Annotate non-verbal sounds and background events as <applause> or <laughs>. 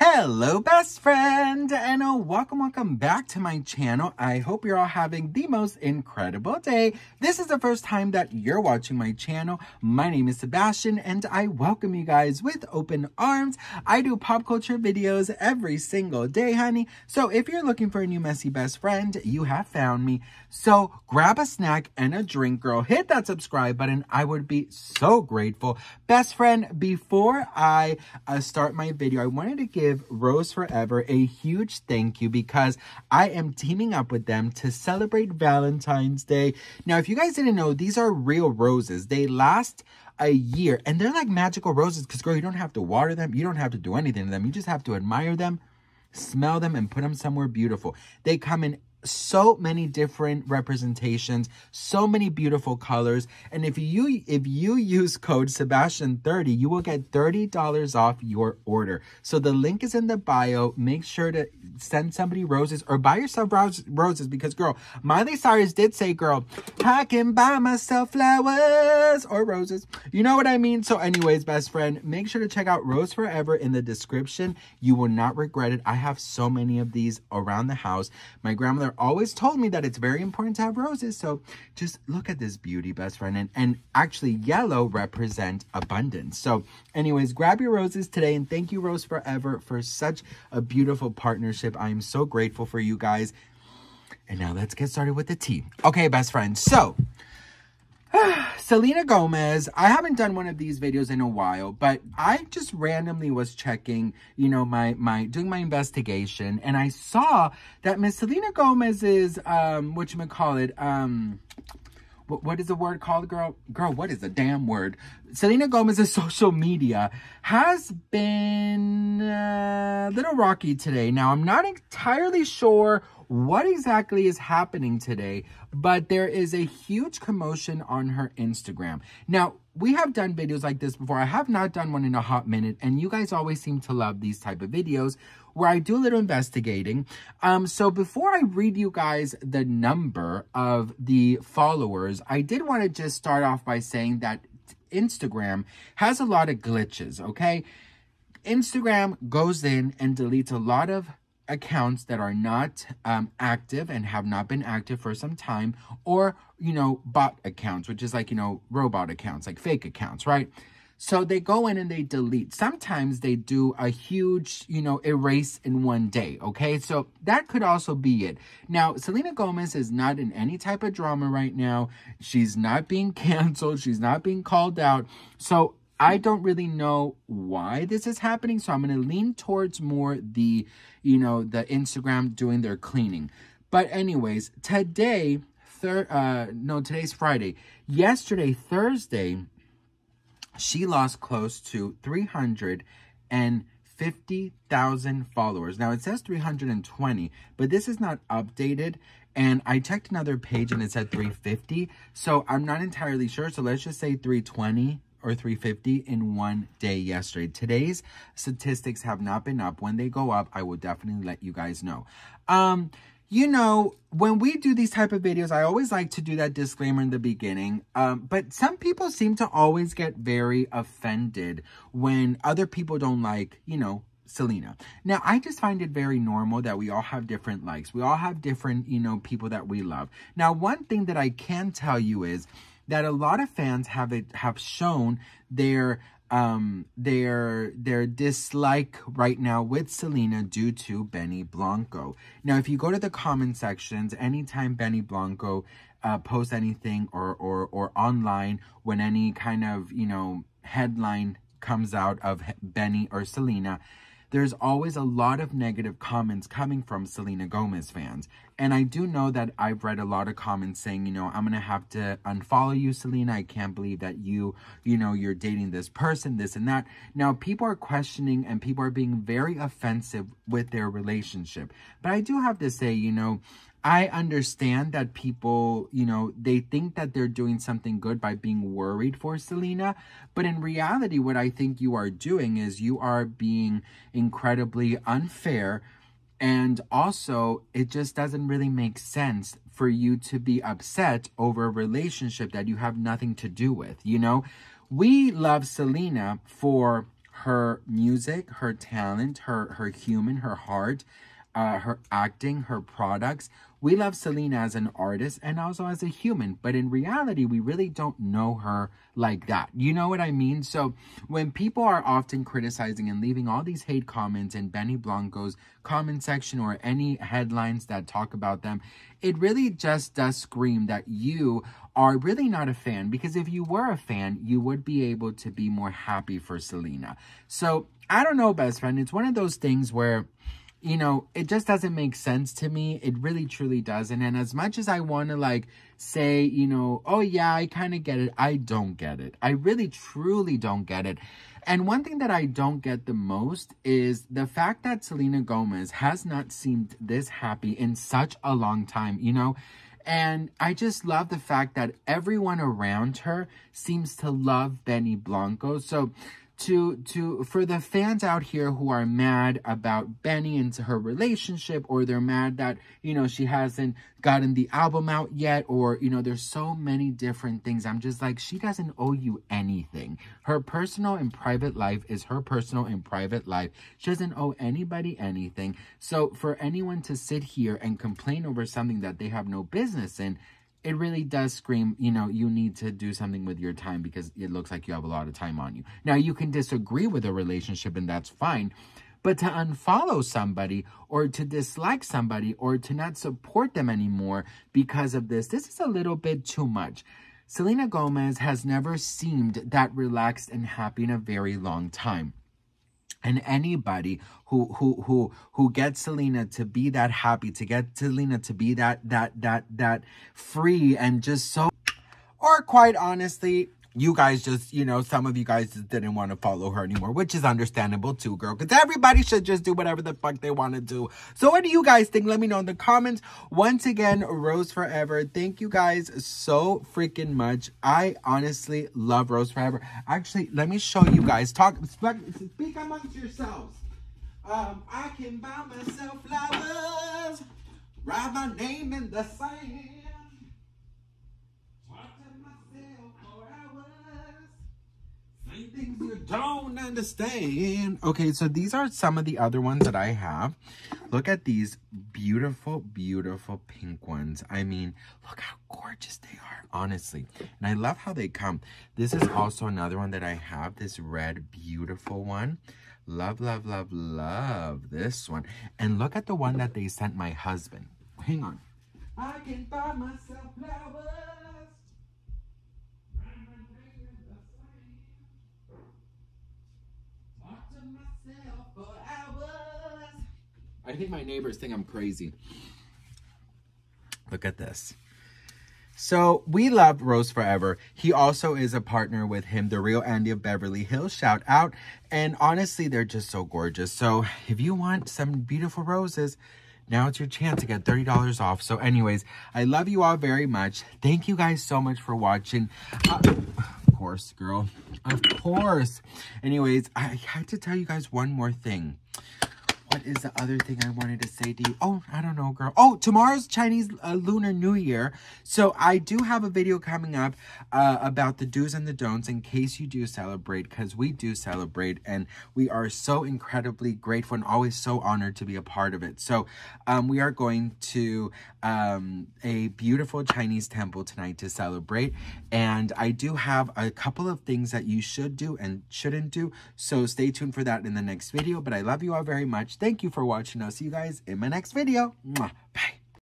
Hello, best friend, and welcome, welcome back to my channel. I hope you're all having the most incredible day. This is the first time that you're watching my channel. My name is Sebastian, and I welcome you guys with open arms. I do pop culture videos every single day, honey. So if you're looking for a new messy best friend, you have found me. So grab a snack and a drink, girl. Hit that subscribe button. I would be so grateful. Best friend, before I uh, start my video, I wanted to give give Rose Forever a huge thank you because I am teaming up with them to celebrate Valentine's Day. Now, if you guys didn't know, these are real roses. They last a year and they're like magical roses because, girl, you don't have to water them. You don't have to do anything to them. You just have to admire them smell them and put them somewhere beautiful. They come in so many different representations, so many beautiful colors. And if you if you use code Sebastian30, you will get $30 off your order. So the link is in the bio. Make sure to send somebody roses or buy yourself roses because girl, Miley Cyrus did say, girl, I can buy myself flowers or roses. You know what I mean? So anyways, best friend, make sure to check out Rose Forever in the description. You will not regret it. I have so many of these around the house. My grandmother mother always told me that it's very important to have roses. So just look at this beauty, best friend. And, and actually, yellow represent abundance. So anyways, grab your roses today. And thank you, Rose Forever, for such a beautiful partnership. I am so grateful for you guys. And now let's get started with the tea. Okay, best friend. So <sighs> Selena Gomez, I haven't done one of these videos in a while, but I just randomly was checking, you know, my, my, doing my investigation, and I saw that Miss Selena Gomez's, um, whatchamacallit, um, what, what is the word called, girl? Girl, what is the damn word? Selena Gomez's <laughs> social media has been uh, a little rocky today. Now, I'm not entirely sure what exactly is happening today, but there is a huge commotion on her Instagram. Now, we have done videos like this before. I have not done one in a hot minute, and you guys always seem to love these type of videos where I do a little investigating. Um, so before I read you guys the number of the followers, I did want to just start off by saying that Instagram has a lot of glitches, okay? Instagram goes in and deletes a lot of accounts that are not um, active and have not been active for some time or, you know, bot accounts, which is like, you know, robot accounts, like fake accounts, right? So they go in and they delete. Sometimes they do a huge, you know, erase in one day, okay? So that could also be it. Now, Selena Gomez is not in any type of drama right now. She's not being <laughs> canceled. She's not being called out. So I don't really know why this is happening, so I'm going to lean towards more the, you know, the Instagram doing their cleaning. But anyways, today, thir- uh, no, today's Friday. Yesterday, Thursday, she lost close to 350,000 followers. Now, it says 320, but this is not updated. And I checked another page and it said 350. So I'm not entirely sure. So let's just say 320 or 350 in one day yesterday. Today's statistics have not been up. When they go up, I will definitely let you guys know. Um, you know, when we do these type of videos, I always like to do that disclaimer in the beginning. Um, but some people seem to always get very offended when other people don't like, you know, Selena. Now, I just find it very normal that we all have different likes. We all have different, you know, people that we love. Now, one thing that I can tell you is that a lot of fans have it have shown their um their their dislike right now with Selena due to Benny Blanco. Now, if you go to the comment sections, anytime Benny Blanco uh, posts anything or or or online when any kind of you know headline comes out of Benny or Selena, there's always a lot of negative comments coming from Selena Gomez fans. And I do know that I've read a lot of comments saying, you know, I'm going to have to unfollow you, Selena. I can't believe that you, you know, you're dating this person, this and that. Now, people are questioning and people are being very offensive with their relationship. But I do have to say, you know, I understand that people, you know, they think that they're doing something good by being worried for Selena. But in reality, what I think you are doing is you are being incredibly unfair. And also, it just doesn't really make sense for you to be upset over a relationship that you have nothing to do with, you know? We love Selena for her music, her talent, her her human, her heart, uh, her acting, her products. We love Selena as an artist and also as a human, but in reality, we really don't know her like that. You know what I mean? So when people are often criticizing and leaving all these hate comments in Benny Blanco's comment section or any headlines that talk about them, it really just does scream that you are really not a fan because if you were a fan, you would be able to be more happy for Selena. So I don't know, best friend. It's one of those things where you know, it just doesn't make sense to me. It really truly doesn't. And as much as I want to like say, you know, oh yeah, I kind of get it, I don't get it. I really truly don't get it. And one thing that I don't get the most is the fact that Selena Gomez has not seemed this happy in such a long time, you know? And I just love the fact that everyone around her seems to love Benny Blanco. So to to for the fans out here who are mad about Benny and her relationship or they're mad that you know she hasn't gotten the album out yet or you know there's so many different things. I'm just like she doesn't owe you anything. Her personal and private life is her personal and private life. She doesn't owe anybody anything. So for anyone to sit here and complain over something that they have no business in it really does scream, you know, you need to do something with your time because it looks like you have a lot of time on you. Now, you can disagree with a relationship and that's fine, but to unfollow somebody or to dislike somebody or to not support them anymore because of this, this is a little bit too much. Selena Gomez has never seemed that relaxed and happy in a very long time and anybody who who who who gets Selena to be that happy, to get Selena to be that that that that free and just so or quite honestly, you guys just, you know, some of you guys just didn't want to follow her anymore, which is understandable too, girl, because everybody should just do whatever the fuck they want to do. So what do you guys think? Let me know in the comments. Once again, Rose Forever, thank you guys so freaking much. I honestly love Rose Forever. Actually, let me show you guys. Talk, speak amongst yourselves. Um, I can buy myself flowers, write my name in the sand. Understand. Okay, so these are some of the other ones that I have. Look at these beautiful, beautiful pink ones. I mean, look how gorgeous they are, honestly. And I love how they come. This is also another one that I have, this red, beautiful one. Love, love, love, love this one. And look at the one that they sent my husband. Hang on. I can buy myself flowers. I think my neighbors think I'm crazy. Look at this. So we love Rose Forever. He also is a partner with him, the real Andy of Beverly Hills. Shout out. And honestly, they're just so gorgeous. So if you want some beautiful roses, now it's your chance to get $30 off. So anyways, I love you all very much. Thank you guys so much for watching. Uh, of course, girl. Of course. Anyways, I had to tell you guys one more thing. What is the other thing I wanted to say to you? Oh, I don't know, girl. Oh, tomorrow's Chinese uh, Lunar New Year. So I do have a video coming up uh, about the do's and the don'ts in case you do celebrate because we do celebrate and we are so incredibly grateful and always so honored to be a part of it. So um, we are going to um, a beautiful Chinese temple tonight to celebrate. And I do have a couple of things that you should do and shouldn't do. So stay tuned for that in the next video. But I love you all very much. Thank you for watching. I'll see you guys in my next video. Bye.